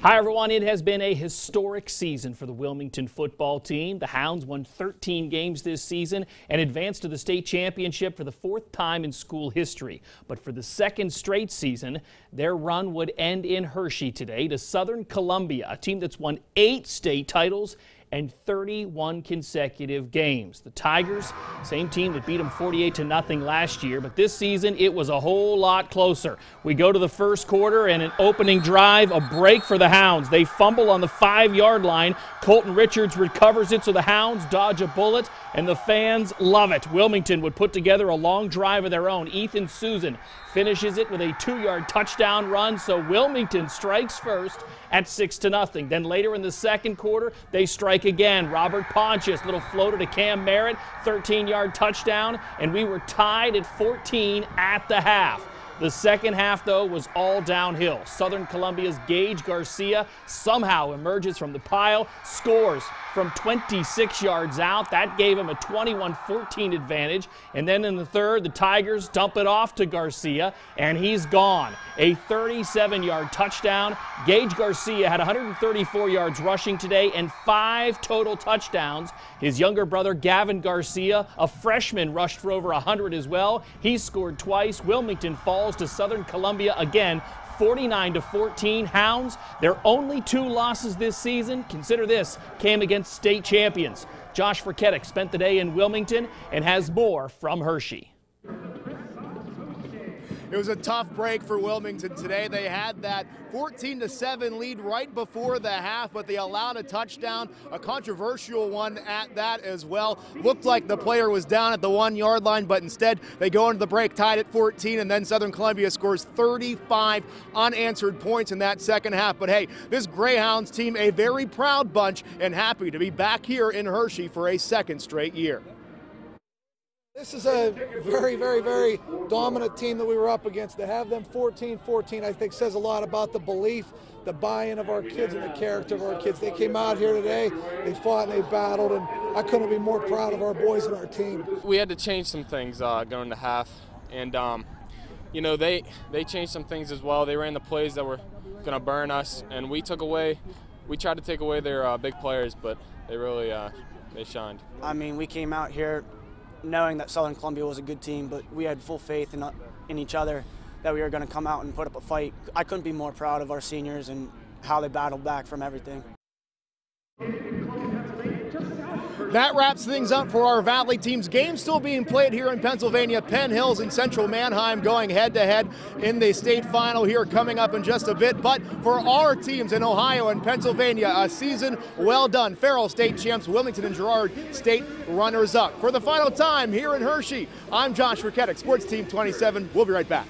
Hi, everyone. It has been a historic season for the Wilmington football team. The Hounds won 13 games this season and advanced to the state championship for the fourth time in school history. But for the second straight season, their run would end in Hershey today to Southern Columbia, a team that's won eight state titles and 31 consecutive games. The Tigers, same team that beat them 48 to nothing last year, but this season it was a whole lot closer. We go to the first quarter and an opening drive, a break for the Hounds. They fumble on the five yard line. Colton Richards recovers it so the Hounds dodge a bullet and the fans love it. Wilmington would put together a long drive of their own. Ethan Susan finishes it with a two-yard touchdown run, so Wilmington strikes first at 6 to nothing. Then later in the second quarter, they strike again. Robert Pontius, little floater to Cam Merritt, 13-yard touchdown, and we were tied at 14 at the half. The second half, though, was all downhill. Southern Columbia's Gaige Garcia somehow emerges from the pile, scores from 26 yards out. That gave him a 21-14 advantage. And then in the third, the Tigers dump it off to Garcia, and he's gone. A 37-yard touchdown. Gaige Garcia had 134 yards rushing today and five total touchdowns. His younger brother, Gavin Garcia, a freshman, rushed for over 100 as well. He scored twice. Wilmington falls falls to Southern Columbia again 49 to 14 Hounds. Their only two losses this season, consider this, came against state champions. Josh Freketic spent the day in Wilmington and has more from Hershey. It was a tough break for Wilmington today. They had that 14 to 7 lead right before the half, but they allowed a touchdown, a controversial one at that as well. Looked like the player was down at the one yard line, but instead they go into the break tied at 14, and then Southern Columbia scores 35 unanswered points in that second half. But hey, this Greyhounds team, a very proud bunch and happy to be back here in Hershey for a second straight year. This is a very, very, very dominant team that we were up against. To have them 14-14, I think says a lot about the belief, the buy-in of our kids and the character of our kids. They came out here today, they fought and they battled, and I couldn't be more proud of our boys and our team. We had to change some things uh, going to half, and um, you know they they changed some things as well. They ran the plays that were going to burn us, and we took away. We tried to take away their uh, big players, but they really uh, they shined. I mean, we came out here knowing that Southern Columbia was a good team, but we had full faith in, in each other that we were going to come out and put up a fight. I couldn't be more proud of our seniors and how they battled back from everything. That wraps things up for our Valley teams. Game still being played here in Pennsylvania. Penn Hills and Central Manheim going head to head in the state final here coming up in just a bit. But for our teams in Ohio and Pennsylvania, a season well done. Farrell state champs, Wilmington and Girard state runners up. For the final time here in Hershey, I'm Josh Freketic, Sports Team 27. We'll be right back.